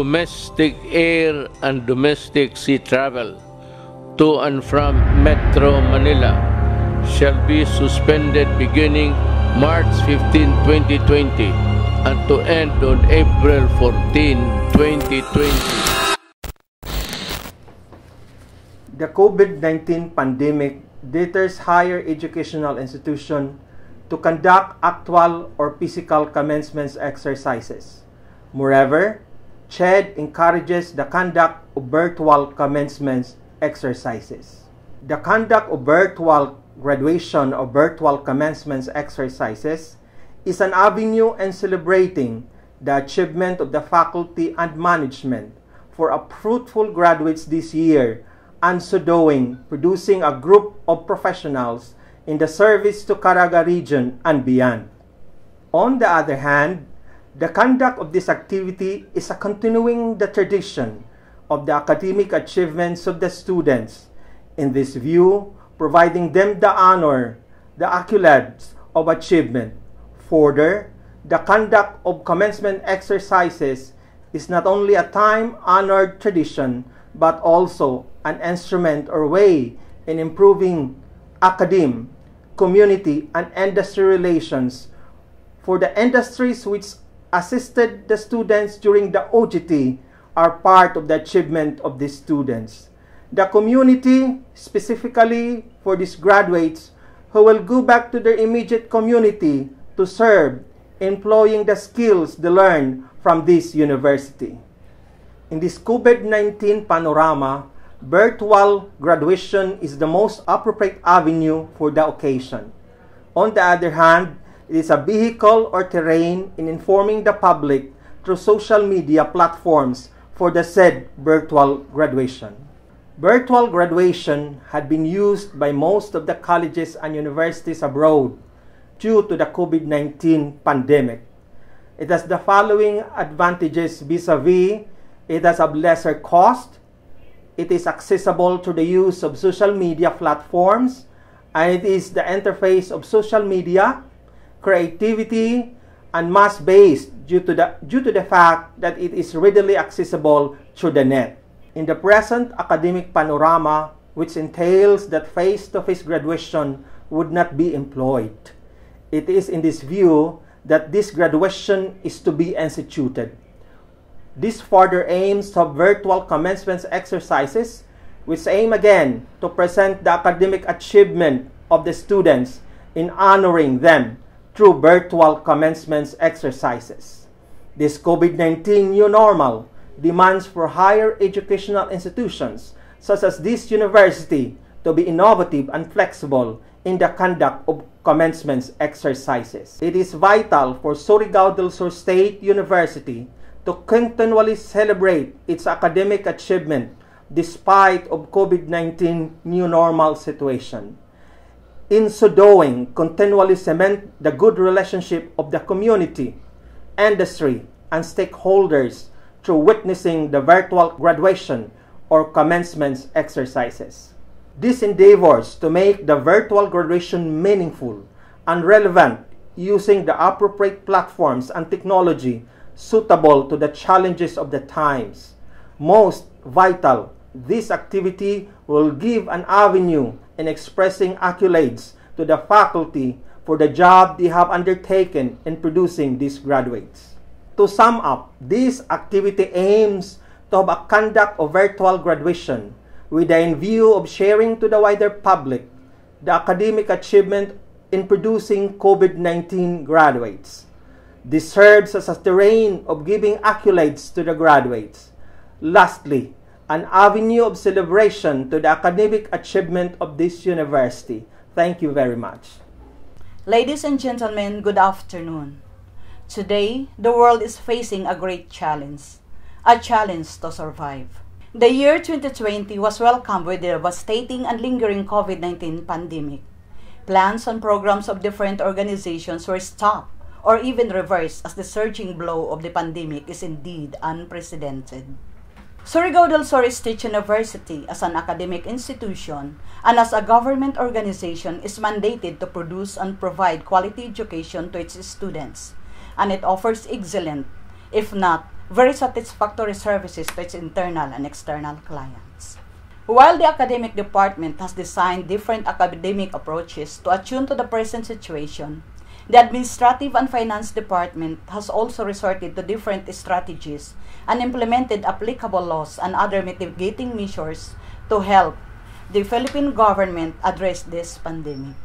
domestic air, and domestic sea travel to and from Metro Manila shall be suspended beginning March 15, 2020 and to end on April 14, 2020. The COVID-19 pandemic deters higher educational institutions to conduct actual or physical commencement exercises. Moreover, CHED encourages the conduct of virtual commencement exercises. The conduct of virtual graduation or virtual commencement exercises is an avenue in celebrating the achievement of the faculty and management for a fruitful graduates this year and so doing producing a group of professionals in the service to Caraga region and beyond. On the other hand, the conduct of this activity is a continuing the tradition of the academic achievements of the students. In this view, providing them the honor, the accolades of achievement. Further, the conduct of commencement exercises is not only a time honored tradition, but also an instrument or way in improving academe, community, and industry relations for the industries which assisted the students during the OGT are part of the achievement of these students. The community, specifically for these graduates who will go back to their immediate community to serve, employing the skills they learn from this university. In this COVID 19 panorama, virtual graduation is the most appropriate avenue for the occasion. On the other hand, it is a vehicle or terrain in informing the public through social media platforms for the said virtual graduation. Virtual graduation had been used by most of the colleges and universities abroad due to the COVID 19 pandemic. It has the following advantages vis a vis it has a lesser cost, it is accessible to the use of social media platforms, and it is the interface of social media, creativity, and mass based due to the due to the fact that it is readily accessible through the net. In the present academic panorama, which entails that face-to-face graduation would not be employed, it is in this view that this graduation is to be instituted. This further aims to virtual commencement exercises, which aim again to present the academic achievement of the students in honoring them through virtual commencement exercises. This COVID 19 new normal demands for higher educational institutions, such as this university, to be innovative and flexible in the conduct of commencement exercises. It is vital for Surigao del Sur State University to continually celebrate its academic achievement despite of COVID-19 new normal situation. In so doing, continually cement the good relationship of the community, industry, and stakeholders through witnessing the virtual graduation or commencement exercises. These endeavors to make the virtual graduation meaningful and relevant using the appropriate platforms and technology suitable to the challenges of the times. Most vital, this activity will give an avenue in expressing accolades to the faculty for the job they have undertaken in producing these graduates. To sum up, this activity aims to have a conduct of virtual graduation with the in view of sharing to the wider public the academic achievement in producing COVID-19 graduates. This serves as a terrain of giving accolades to the graduates. Lastly, an avenue of celebration to the academic achievement of this university. Thank you very much. Ladies and gentlemen, good afternoon. Today, the world is facing a great challenge, a challenge to survive. The year 2020 was welcomed with the devastating and lingering COVID 19 pandemic. Plans and programs of different organizations were stopped or even reversed as the surging blow of the pandemic is indeed unprecedented. Surigao del Sur State University, as an academic institution and as a government organization, is mandated to produce and provide quality education to its students, and it offers excellent, if not very satisfactory services to its internal and external clients. While the academic department has designed different academic approaches to attune to the present situation, the administrative and finance department has also resorted to different strategies and implemented applicable laws and other mitigating measures to help the Philippine government address this pandemic.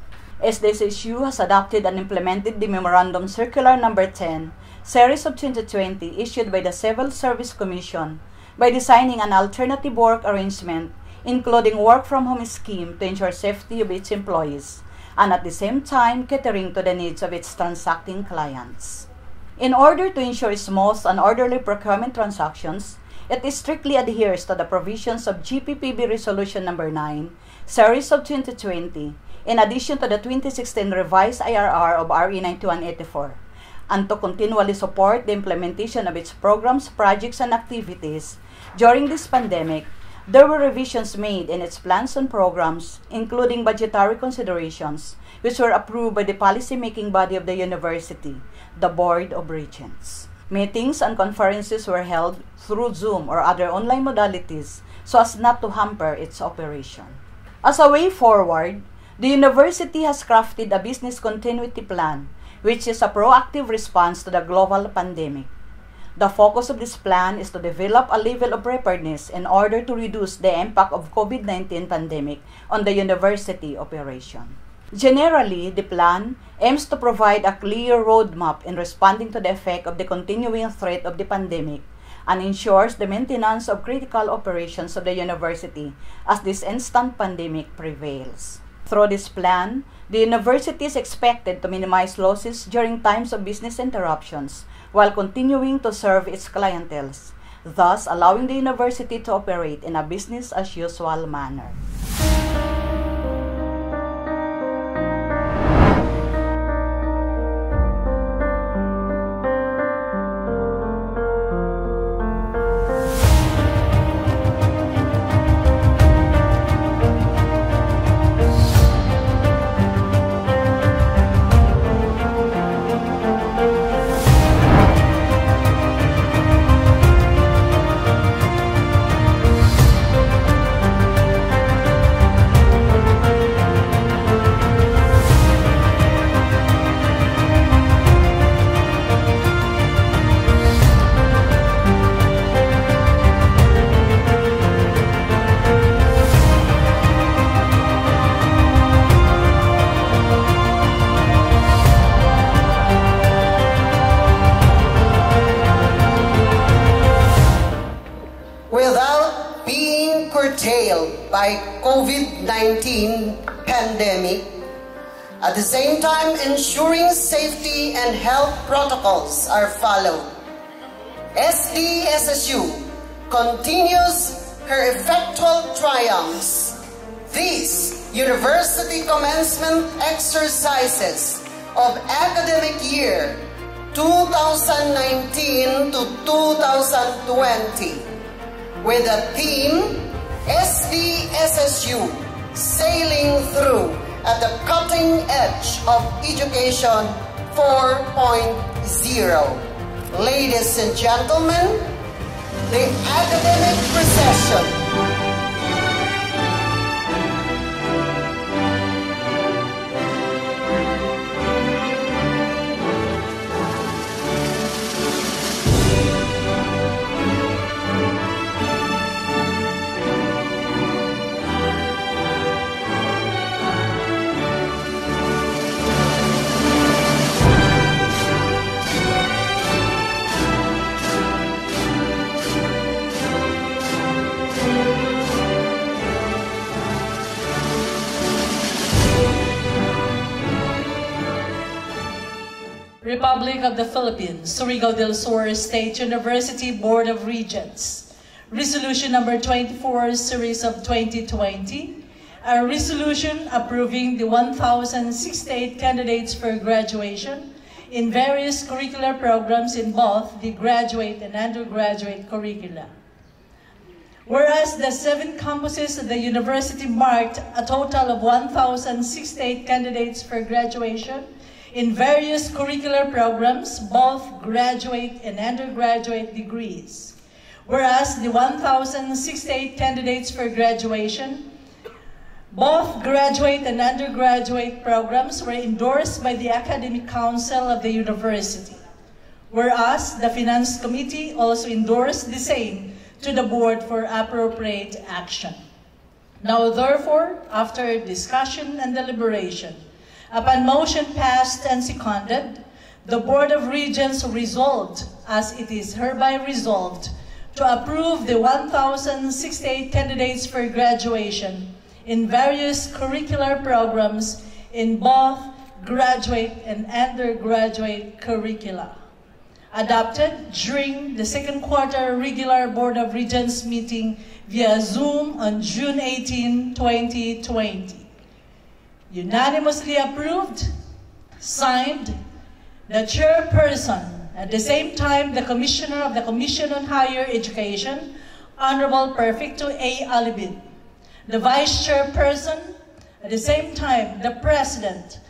SDSSU has adopted and implemented the Memorandum Circular Number 10, Series of 2020, issued by the Civil Service Commission by designing an alternative work arrangement including work from home scheme to ensure safety of its employees and at the same time catering to the needs of its transacting clients. In order to ensure smooth and orderly procurement transactions, it strictly adheres to the provisions of GPPB Resolution Number 9, Series of 2020, in addition to the 2016 revised IRR of RE 9184, and to continually support the implementation of its programs, projects, and activities during this pandemic there were revisions made in its plans and programs, including budgetary considerations, which were approved by the policy-making body of the university, the Board of Regents. Meetings and conferences were held through Zoom or other online modalities so as not to hamper its operation. As a way forward, the university has crafted a business continuity plan, which is a proactive response to the global pandemic. The focus of this plan is to develop a level of preparedness in order to reduce the impact of COVID-19 pandemic on the university operation. Generally, the plan aims to provide a clear roadmap in responding to the effect of the continuing threat of the pandemic and ensures the maintenance of critical operations of the university as this instant pandemic prevails. Through this plan, the university is expected to minimize losses during times of business interruptions while continuing to serve its clientele, thus allowing the university to operate in a business as usual manner. By COVID-19 pandemic, at the same time ensuring safety and health protocols are followed. SDSSU continues her effectual triumphs. These university commencement exercises of academic year 2019 to 2020 with a theme SDSSU sailing through at the cutting edge of education 4.0. Ladies and gentlemen, the academic procession Republic of the Philippines, Surigao del Sur State University Board of Regents. Resolution number 24, series of 2020. A resolution approving the 1,068 candidates for graduation in various curricular programs in both the graduate and undergraduate curricula. Whereas the seven campuses of the university marked a total of 1,068 candidates for graduation in various curricular programs, both graduate and undergraduate degrees. Whereas the 1,068 candidates for graduation, both graduate and undergraduate programs were endorsed by the Academic Council of the university. Whereas the Finance Committee also endorsed the same to the board for appropriate action. Now therefore, after discussion and deliberation, upon motion passed and seconded, the Board of Regents resolved, as it is hereby resolved, to approve the 1,068 candidates for graduation in various curricular programs in both graduate and undergraduate curricula adopted during the second quarter regular Board of Regents meeting via Zoom on June 18, 2020. Unanimously approved, signed, the chairperson, at the same time the Commissioner of the Commission on Higher Education, Honorable Perfecto A. Alibin, the Vice Chairperson, at the same time the President,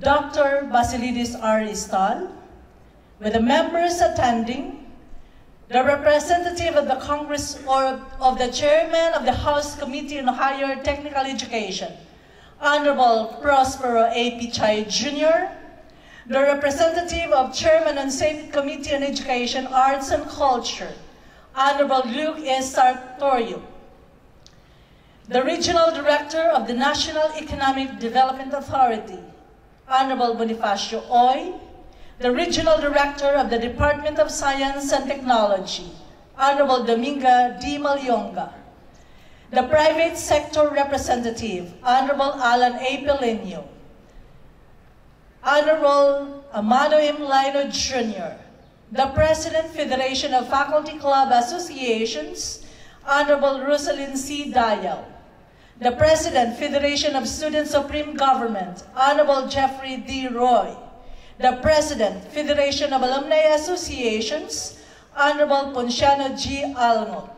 Dr. Basilides R. Istal, with the members attending, the representative of the Congress or of the chairman of the House Committee on Higher Technical Education, Honorable Prospero A. Pichay Jr., the representative of Chairman on Senate Committee on Education, Arts and Culture, Honorable Luke S. Sartorio, the Regional Director of the National Economic Development Authority, Honorable Bonifacio Uy, the Regional Director of the Department of Science and Technology, Honorable Dominga D. Mallonga, the Private Sector Representative, Honorable Alan A. Pelenio, Honorable Amado M. Lino Jr., the President, Federation of Faculty Club Associations, Honorable Rosalind C. Dayal, the President, Federation of Student Supreme Government, Honorable Jeffrey D. Roy, the President, Federation of Alumni Associations, Honorable Ponciano G. Almo.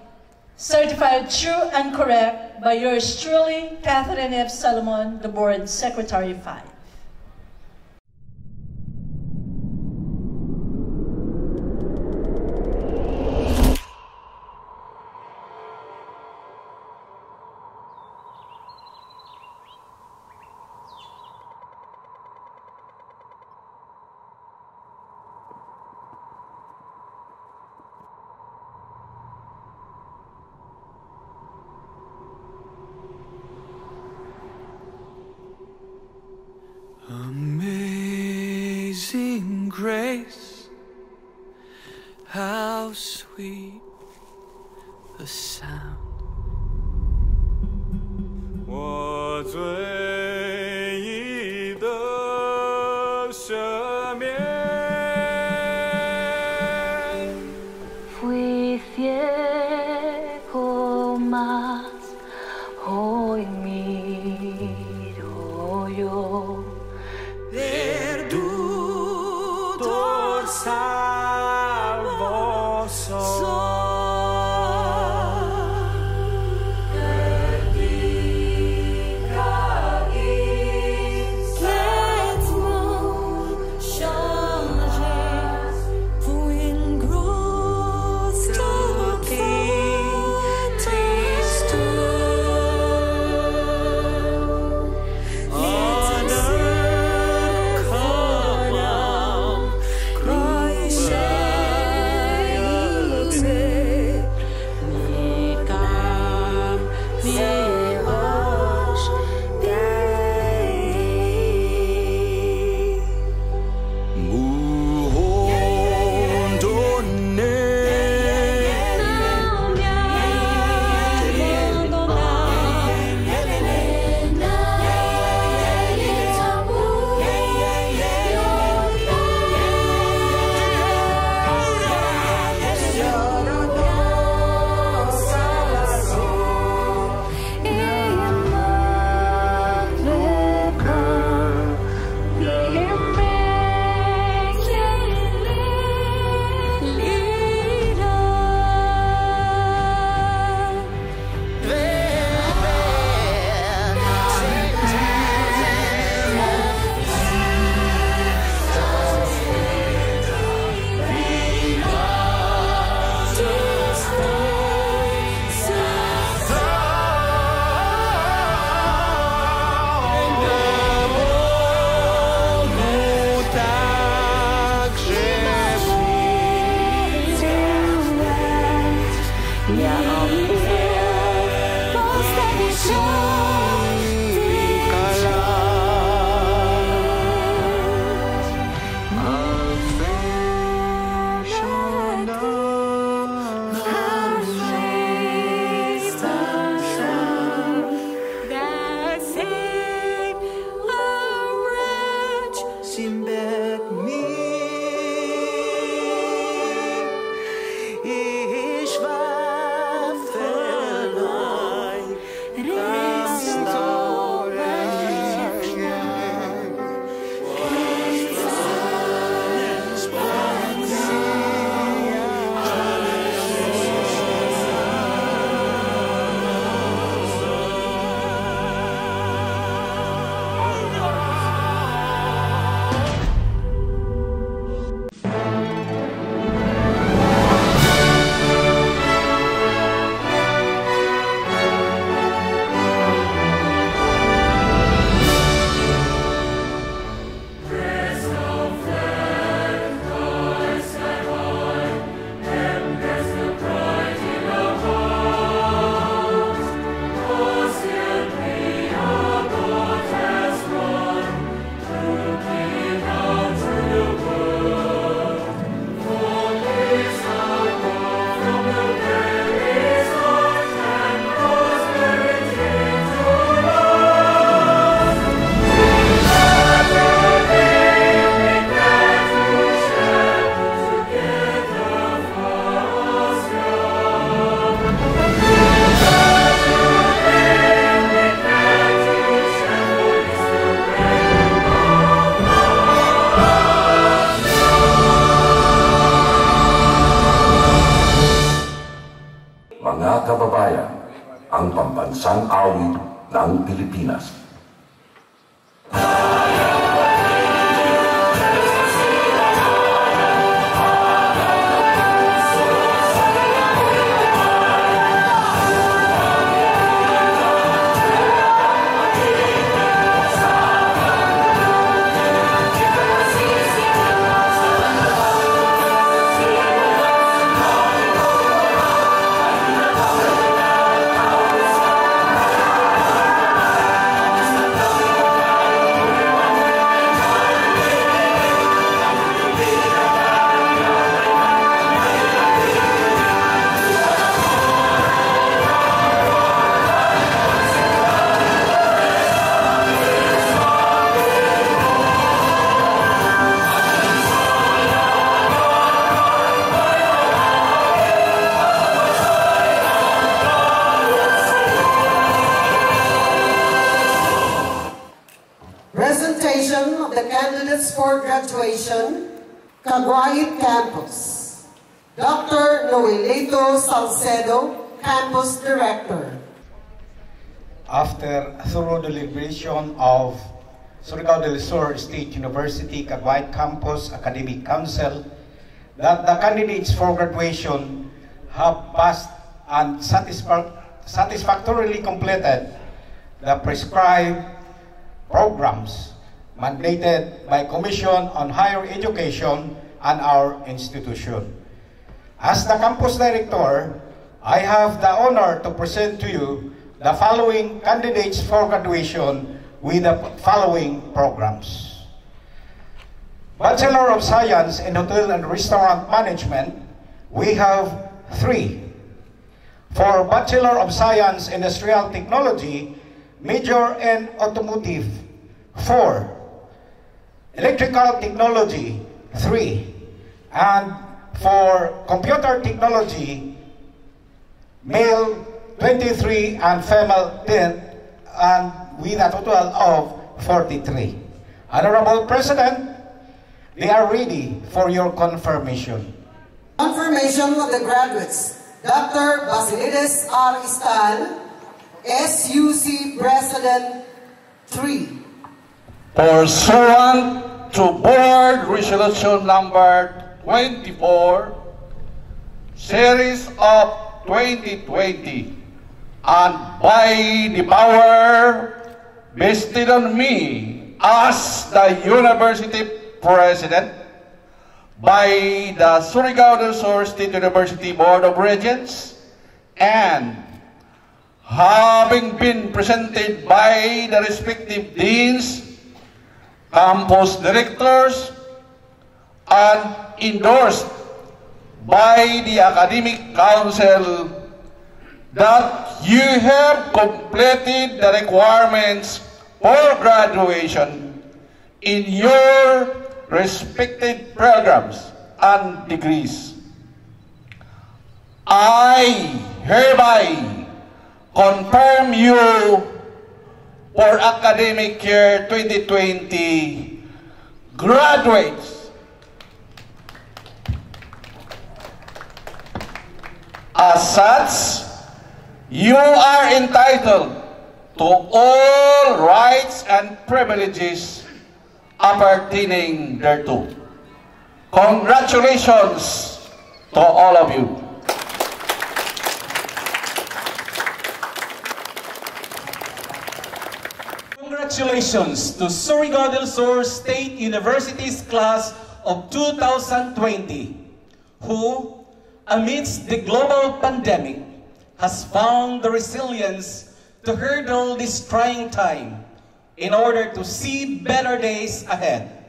Certified true and correct by yours truly, Catherine F. Solomon, the Board Secretary 5. Mga Cagwait Campus. Dr. Noelito Salcedo, Campus Director. After thorough deliberation of Surigao del Sur State University Cagwait Campus Academic Council, that the candidates for graduation have passed and satisfa- satisfactorily completed the prescribed programs mandated by Commission on Higher Education and our institution. As the campus director, I have the honor to present to you the following candidates for graduation with the following programs. Bachelor of Science in Hotel and Restaurant Management, we have three. For Bachelor of Science in Industrial Technology, Major in Automotive, four. Electrical Technology, three. And for Computer Technology, male 23 and female 10, and with a total of 43. Honorable President, they are ready for your confirmation. Confirmation of the graduates. Dr. Basilides R. Istal, SUC President 3. Pursuant to Board Resolution Number 24, Series of 2020, and by the power vested on me as the University President by the Surigao del Sur State University Board of Regents and having been presented by the respective deans, campus directors, and endorsed by the academic council that you have completed the requirements for graduation in your respective programs and degrees. I hereby confirm you for academic year 2020 graduates As such, you are entitled to all rights and privileges appertaining thereto. Congratulations to all of you. Congratulations to Surigao del Sur State University's class of 2020, who, amidst the global pandemic, has found the resilience to hurdle this trying time in order to see better days ahead.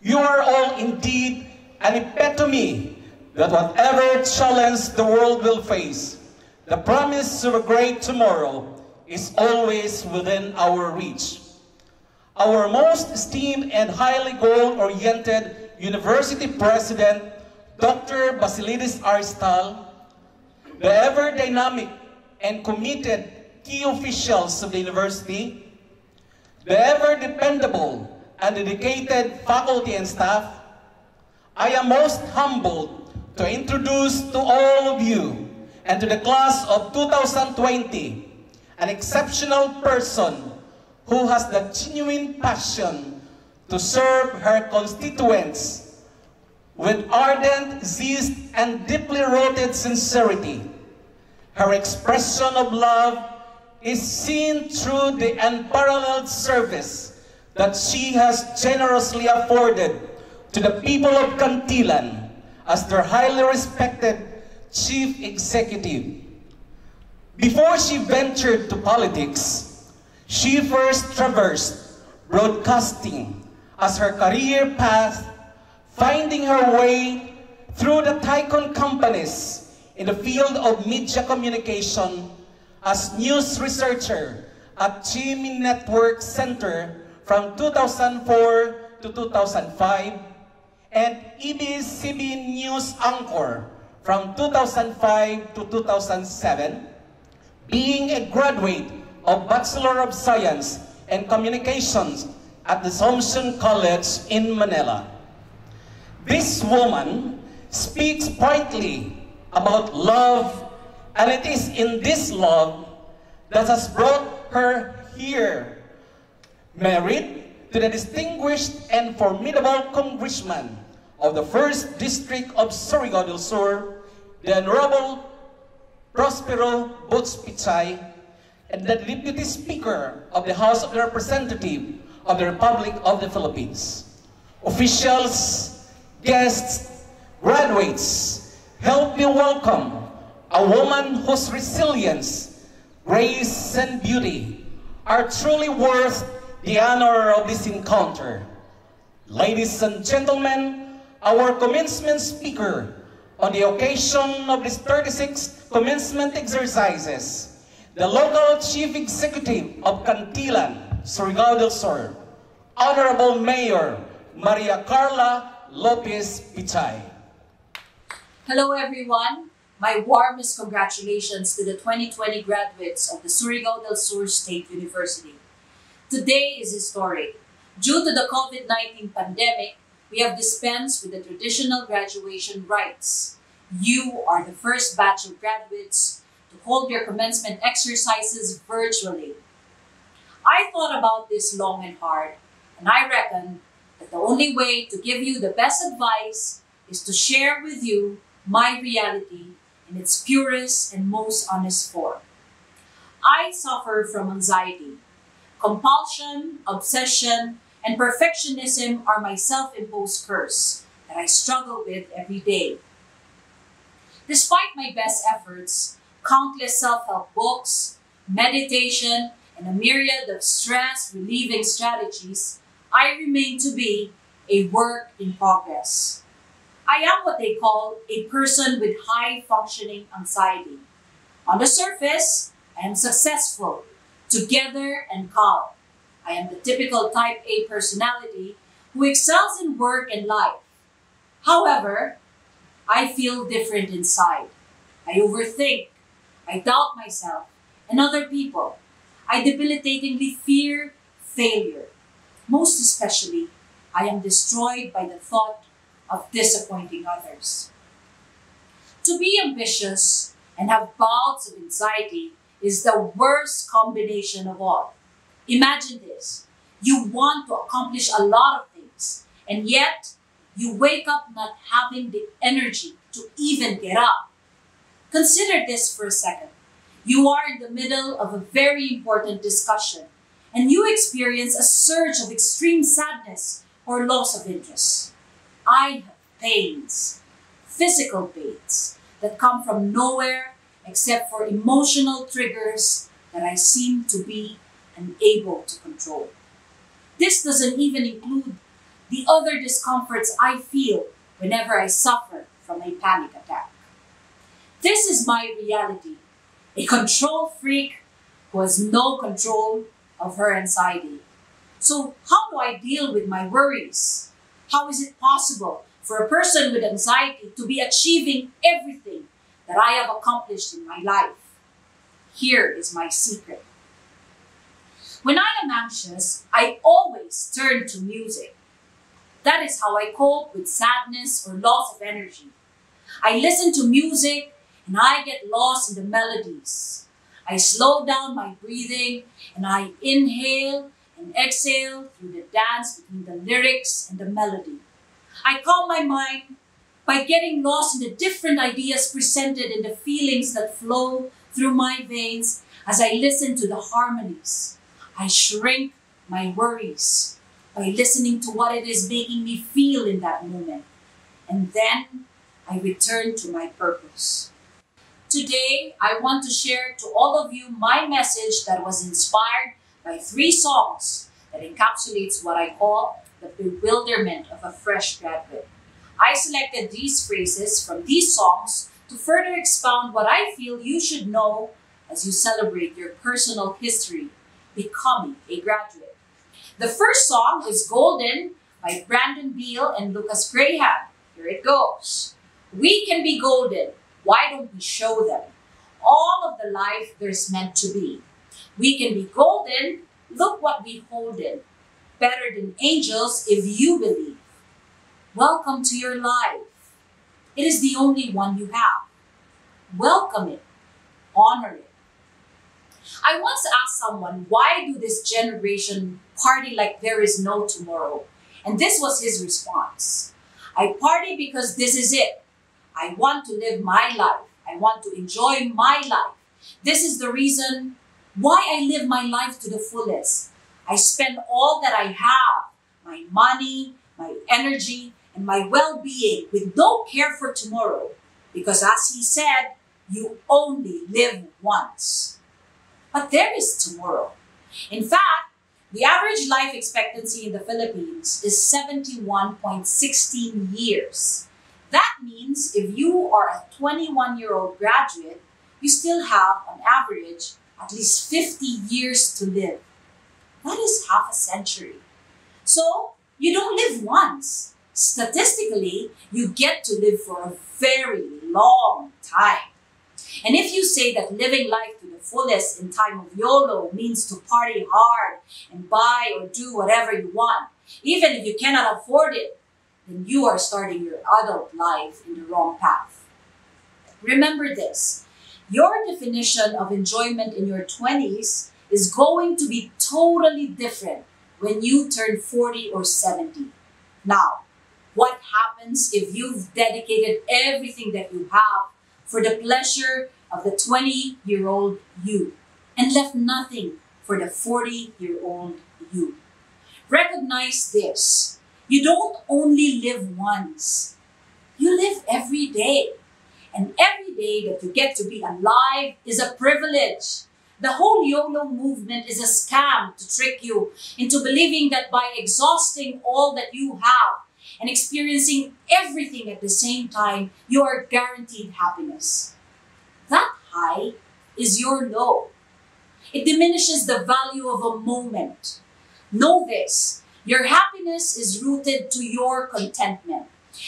You are all indeed an epitome that whatever challenge the world will face, the promise of a great tomorrow is always within our reach. Our most esteemed and highly goal-oriented university president, Dr. Basilides Aristal, the ever-dynamic and committed key officials of the university, the ever-dependable and dedicated faculty and staff, I am most humbled to introduce to all of you and to the class of 2020 an exceptional person who has the genuine passion to serve her constituents with ardent zest and deeply rooted sincerity. Her expression of love is seen through the unparalleled service that she has generously afforded to the people of Cantilan as their highly respected chief executive. Before she ventured to politics, she first traversed broadcasting as her career path, finding her way through the Tycoon companies in the field of media communication as news researcher at GMA Network Center from 2004 to 2005 and EBCB News Anchor from 2005 to 2007 being a graduate of Bachelor of Science and Communications at the Assumption College in Manila. This woman speaks brightly about love, and it is in this love that has brought her here, married to the distinguished and formidable congressman of the 1st District of Surigao del Sur, the Honorable Prospero Boots Pichay, and the Deputy Speaker of the House of Representatives of the Republic of the Philippines. Officials, guests, graduates, help me welcome a woman whose resilience, grace, and beauty are truly worth the honor of this encounter. Ladies and gentlemen, our commencement speaker on the occasion of this 36th commencement exercises, the local chief executive of Cantilan, Surigao del Sur, Honorable Mayor Maria Carla Lopez Pichay. Hello everyone. My warmest congratulations to the 2020 graduates of the Surigao del Sur State University. Today is historic. Due to the COVID-19 pandemic, we have dispensed with the traditional graduation rites. You are the first batch of graduates to hold your commencement exercises virtually. I thought about this long and hard, and I reckon that the only way to give you the best advice is to share with you my reality in its purest and most honest form. I suffer from anxiety. Compulsion, obsession, and perfectionism are my self-imposed curse that I struggle with every day. Despite my best efforts, countless self-help books, meditation, and a myriad of stress relieving strategies, I remain to be a work in progress. I am what they call a person with high functioning anxiety. On the surface, I am successful, together, and calm. I am the typical type A personality who excels in work and life. However, I feel different inside. I overthink. I doubt myself and other people. I debilitatingly fear failure. Most especially, I am destroyed by the thought of disappointing others. To be ambitious and have bouts of anxiety is the worst combination of all. Imagine this. You want to accomplish a lot of things, and yet you wake up not having the energy to even get up. Consider this for a second. You are in the middle of a very important discussion, and you experience a surge of extreme sadness or loss of interest. I have pains, physical pains, that come from nowhere except for emotional triggers that I seem to be unable to control. This doesn't even include the other discomforts I feel whenever I suffer from a panic attack. This is my reality a control freak who has no control of her anxiety. So, how do I deal with my worries? How is it possible for a person with anxiety to be achieving everything that I have accomplished in my life? Here is my secret. When I am anxious, I always turn to music. That is how I cope with sadness or loss of energy. I listen to music and I get lost in the melodies. I slow down my breathing and I inhale and exhale through the dance between the lyrics and the melody. I calm my mind by getting lost in the different ideas presented and the feelings that flow through my veins as I listen to the harmonies. I shrink my worries by listening to what it is making me feel in that moment. And then I return to my purpose. Today, I want to share to all of you my message that was inspired by three songs that encapsulates what I call the bewilderment of a fresh graduate. I selected these phrases from these songs to further expound what I feel you should know as you celebrate your personal history becoming a graduate. The first song is Golden by Brandon Beal and Lukas Graham. Here it goes. We can be golden. Why don't we show them all of the life there's meant to be? We can be golden. Look what we hold in. Better than angels if you believe. Welcome to your life. It is the only one you have. Welcome it. Honor it. I once asked someone, why do this generation party like there is no tomorrow? And this was his response. I party because this is it. I want to live my life. I want to enjoy my life. This is the reason why I live my life to the fullest. I spend all that I have my money, my energy, and my well being with no care for tomorrow. Because as he said, you only live once. But there is tomorrow. In fact, the average life expectancy in the Philippines is 71.16 years. That means if you are a 21 year old graduate, you still have, on average, at least 50 years to live. That is half a century. So, you don't live once. Statistically, you get to live for a very long time. And if you say that living life to the fullest in time of YOLO means to party hard and buy or do whatever you want, even if you cannot afford it, then you are starting your adult life in the wrong path. Remember this your definition of enjoyment in your 20s is going to be totally different when you turn 40 or 70. Now, what happens if you've dedicated everything that you have for the pleasure of the 20 year old you and left nothing for the 40 year old you? Recognize this. You don't only live once, you live every day. And every day that you get to be alive is a privilege. The whole YOLO movement is a scam to trick you into believing that by exhausting all that you have and experiencing everything at the same time, you are guaranteed happiness. That high is your low. It diminishes the value of a moment. Know this your happiness is rooted to your contentment.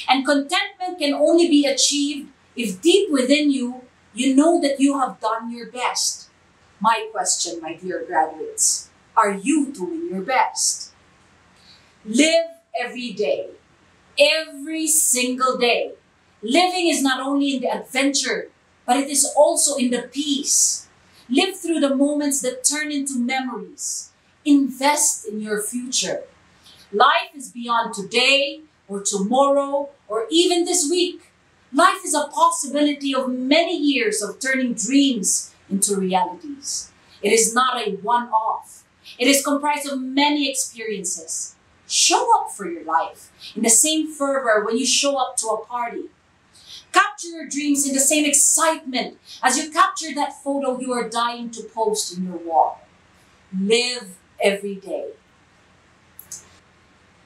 And contentment can only be achieved if deep within you, you know that you have done your best. My question, my dear graduates, are you doing your best? Live every day, every single day. Living is not only in the adventure, but it is also in the peace. Live through the moments that turn into memories. Invest in your future. Life is beyond today or tomorrow or even this week. Life is a possibility of many years of turning dreams into realities. It is not a one off, it is comprised of many experiences. Show up for your life in the same fervor when you show up to a party. Capture your dreams in the same excitement as you capture that photo you are dying to post in your wall. Live every day.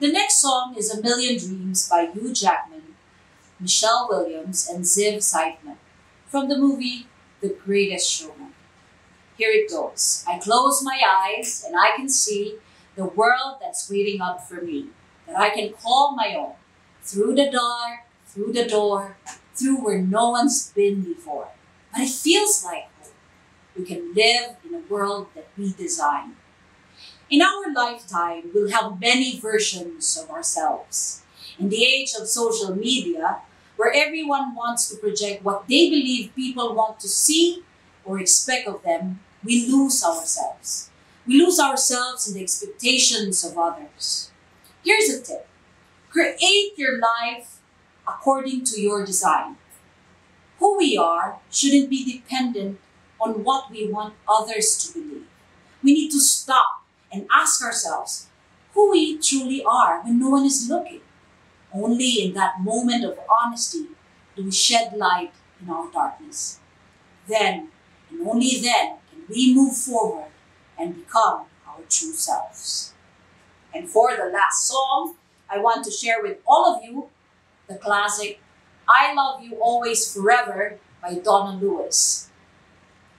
The next song is A Million Dreams by Hugh Jackman, Michelle Williams, and Ziv Zaifman from the movie The Greatest Showman. Here it goes. I close my eyes and I can see the world that's waiting up for me, that I can call my own, through the dark, through the door, through where no one's been before. But it feels like. We can live in a world that we design. In our lifetime, we'll have many versions of ourselves. In the age of social media, where everyone wants to project what they believe people want to see or expect of them, we lose ourselves. We lose ourselves in the expectations of others. Here's a tip create your life according to your design. Who we are shouldn't be dependent on what we want others to believe. We need to stop and ask ourselves who we truly are when no one is looking. Only in that moment of honesty do we shed light in our darkness. Then, and only then, can we move forward and become our true selves. And for the last song, I want to share with all of you the classic I Love You Always Forever by Donna Lewis.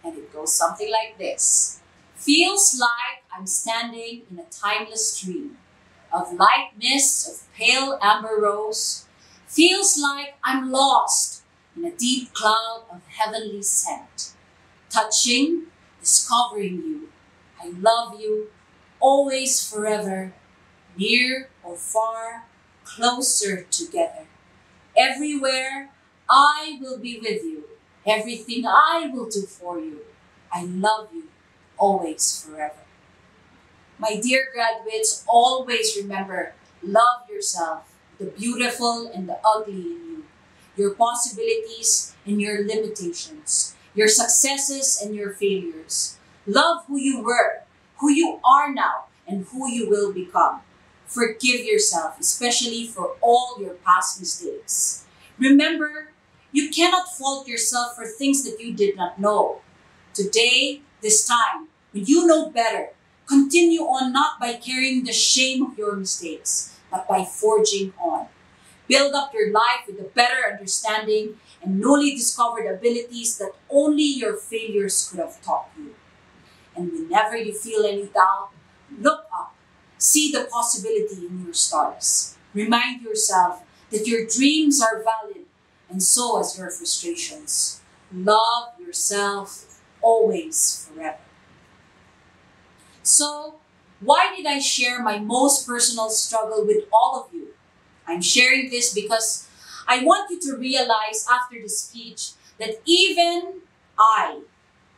And it goes something like this Feels like I'm standing in a timeless stream of light mists of pale amber rose. Feels like I'm lost in a deep cloud of heavenly scent. Touching, discovering you. I love you always forever, near or far, closer together. Everywhere I will be with you. Everything I will do for you. I love you always forever. My dear graduates, always remember love yourself, the beautiful and the ugly in you, your possibilities and your limitations, your successes and your failures. Love who you were, who you are now, and who you will become. Forgive yourself, especially for all your past mistakes. Remember, you cannot fault yourself for things that you did not know. Today, this time, when you know better, continue on not by carrying the shame of your mistakes, but by forging on. Build up your life with a better understanding and newly discovered abilities that only your failures could have taught you. And whenever you feel any doubt, look up. See the possibility in your stars. Remind yourself that your dreams are valid and so as your frustrations. Love yourself always forever. So, why did I share my most personal struggle with all of you? I'm sharing this because I want you to realize after the speech that even I,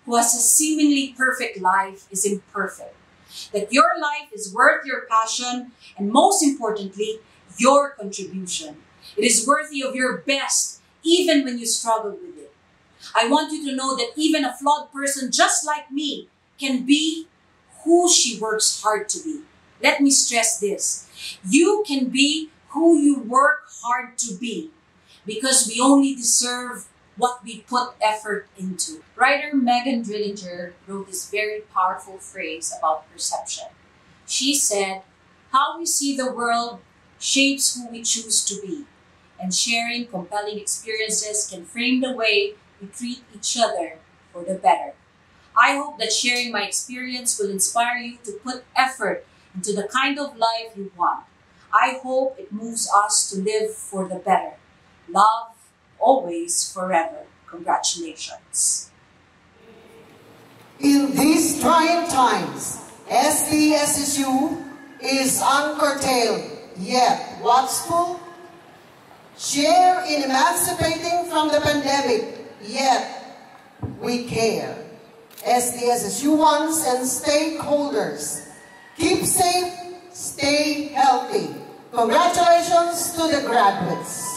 who has a seemingly perfect life, is imperfect. That your life is worth your passion and, most importantly, your contribution. It is worthy of your best, even when you struggle with it. I want you to know that even a flawed person just like me can be who she works hard to be. Let me stress this. You can be who you work hard to be because we only deserve what we put effort into. Writer Megan Drillinger wrote this very powerful phrase about perception. She said, How we see the world shapes who we choose to be, and sharing compelling experiences can frame the way we treat each other for the better. I hope that sharing my experience will inspire you to put effort into the kind of life you want. I hope it moves us to live for the better. Love, always, forever. Congratulations. In these trying times, SDSSU is uncurtailed, yet watchful, share in emancipating from the pandemic, yet we care. SDSSU1s and stakeholders, keep safe, stay healthy. Congratulations to the graduates.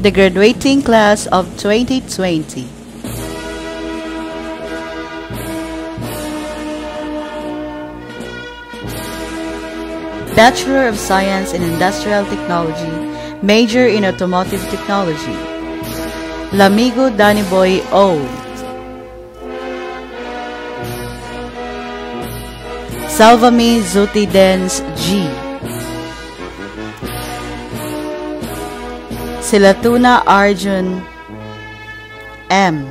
The graduating class of 2020. Bachelor of Science in Industrial Technology, major in Automotive Technology. Lamigo Daniboy O. Salvami Zutidens G. Silatuna Arjun M.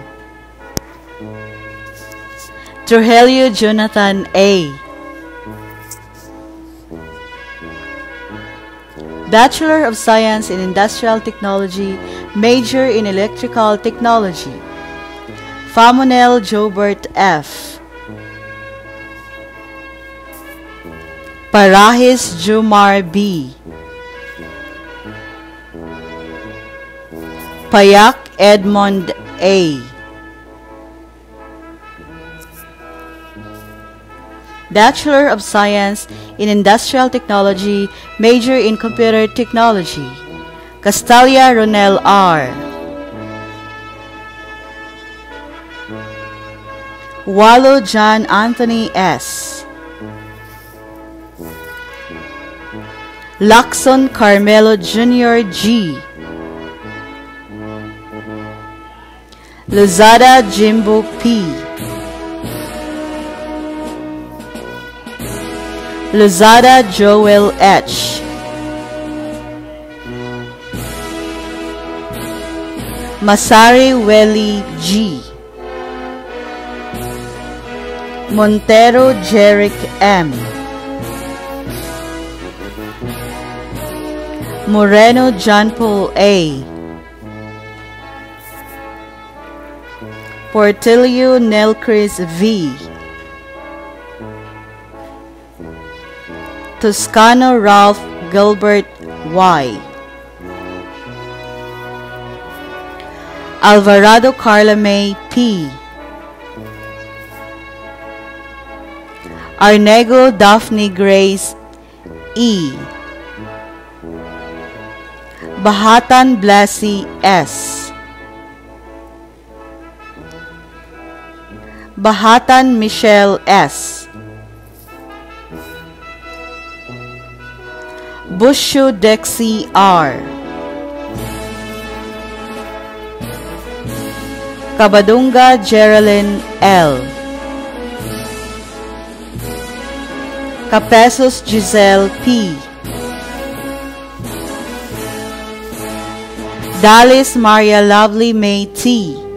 Trujillo Jonathan A. Bachelor of Science in Industrial Technology, major in Electrical Technology. Famonel Jobert F. Parahis Jumar B. Payak Edmond A. Bachelor of Science in Industrial Technology, major in Computer Technology. Castalia Ronel R. Walo John Anthony S. Lacson Carmelo Jr. G. Lozada Jimbo P. Lozada Joel H. Masari Welly G. Montero Jeric M. Moreno John Paul A. Portillo Nelcris V. Toscano Ralph Gilbert Y. Alvarado Carla May P. Arnego Daphne Grace E. Bahatan Blasi S. Bahatan Michelle S. Bushu Dexy R. Kabadunga Geraldine L. Capesos Giselle P. Dallas Maria Lovely May T.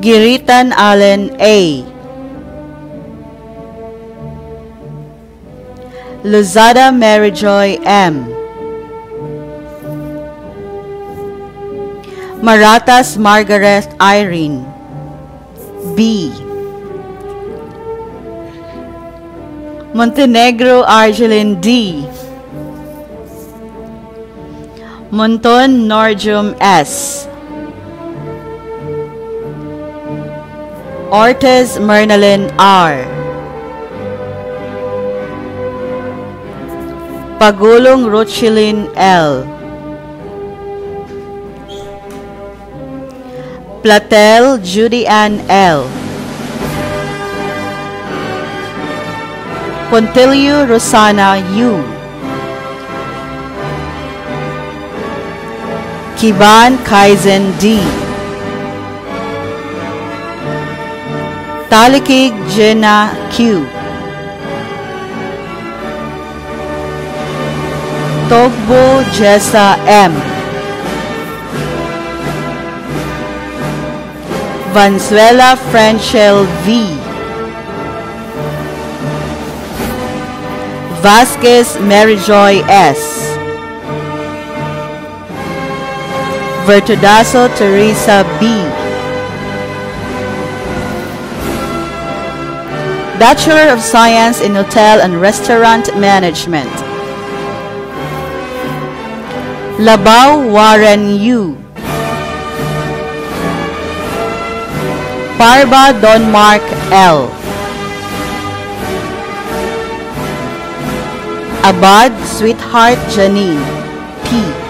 Giritan Allen A. Luzada Maryjoy M. Maratas Margaret Irene B. Montenegro Argeline D. Monton Norjum S. Ortiz Mernalyn R. Pagulong Rochilin L. Platel Judy Ann L. Pontilio Rosana U. Kiban Kaizen D. Talikig Jenna Q. Togbo Jessa M. Vanzuela Franchel V. Vasquez Maryjoy S. Vertudaso Teresa B. Bachelor of Science in Hotel and Restaurant Management. Labao Warren Yu. Parba Don Mark L. Abad Sweetheart Janine P.